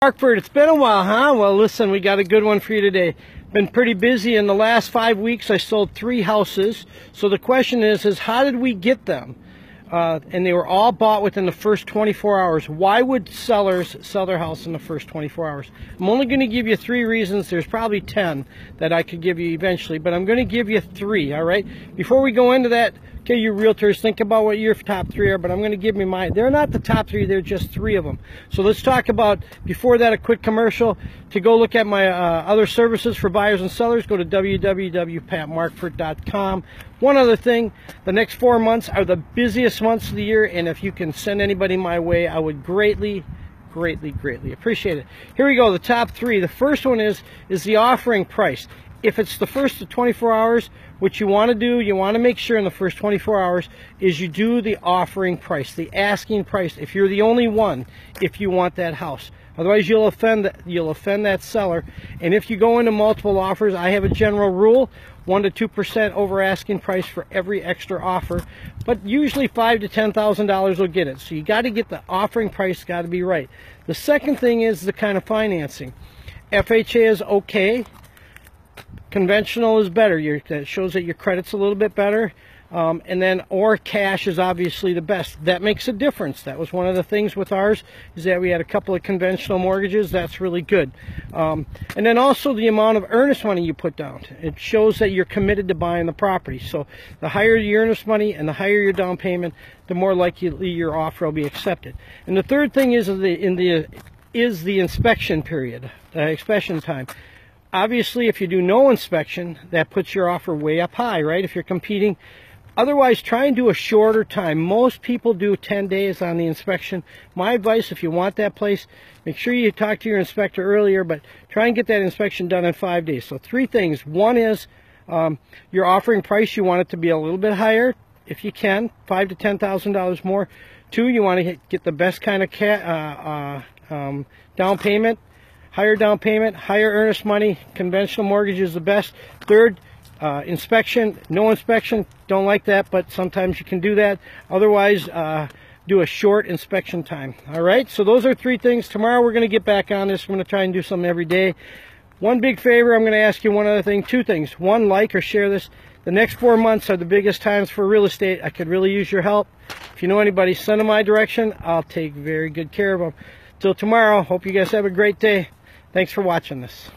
Hartford, it's been a while, huh? Well, listen, we got a good one for you today. Been pretty busy in the last five weeks. I sold three houses. So the question is, is how did we get them? Uh, and they were all bought within the first 24 hours. Why would sellers sell their house in the first 24 hours? I'm only going to give you three reasons. There's probably 10 that I could give you eventually, but I'm going to give you three, all right? Before we go into that, Okay, you realtors, think about what your top three are, but I'm going to give me my, they're not the top three, they're just three of them. So let's talk about, before that, a quick commercial. To go look at my uh, other services for buyers and sellers, go to www.patmarkfort.com. One other thing, the next four months are the busiest months of the year, and if you can send anybody my way, I would greatly greatly, greatly appreciate it. Here we go, the top three. The first one is, is the offering price if it's the first of 24 hours, what you want to do, you want to make sure in the first 24 hours is you do the offering price, the asking price. If you're the only one, if you want that house. Otherwise, you'll offend that you'll offend that seller. And if you go into multiple offers, I have a general rule: one to two percent over asking price for every extra offer. But usually, five to ten thousand dollars will get it. So you got to get the offering price, got to be right. The second thing is the kind of financing. FHA is okay conventional is better. Your, that shows that your credit's a little bit better. Um, and then or cash is obviously the best. That makes a difference. That was one of the things with ours is that we had a couple of conventional mortgages. That's really good. Um, and then also the amount of earnest money you put down. It shows that you're committed to buying the property. So the higher your earnest money and the higher your down payment, the more likely your offer will be accepted. And the third thing is the in the is the inspection period, the inspection time obviously if you do no inspection that puts your offer way up high right if you're competing. Otherwise try and do a shorter time. Most people do 10 days on the inspection. My advice if you want that place make sure you talk to your inspector earlier but try and get that inspection done in five days. So three things. One is um, your offering price you want it to be a little bit higher if you can five to ten thousand dollars more. Two you want to get the best kind of uh, uh, um, down payment higher down payment, higher earnest money, conventional mortgage is the best. Third, uh, inspection, no inspection, don't like that, but sometimes you can do that. Otherwise, uh, do a short inspection time. All right, so those are three things. Tomorrow we're going to get back on this. I'm going to try and do something every day. One big favor, I'm going to ask you one other thing, two things. One, like or share this. The next four months are the biggest times for real estate. I could really use your help. If you know anybody, send them my direction. I'll take very good care of them. Till tomorrow, hope you guys have a great day. Thanks for watching this.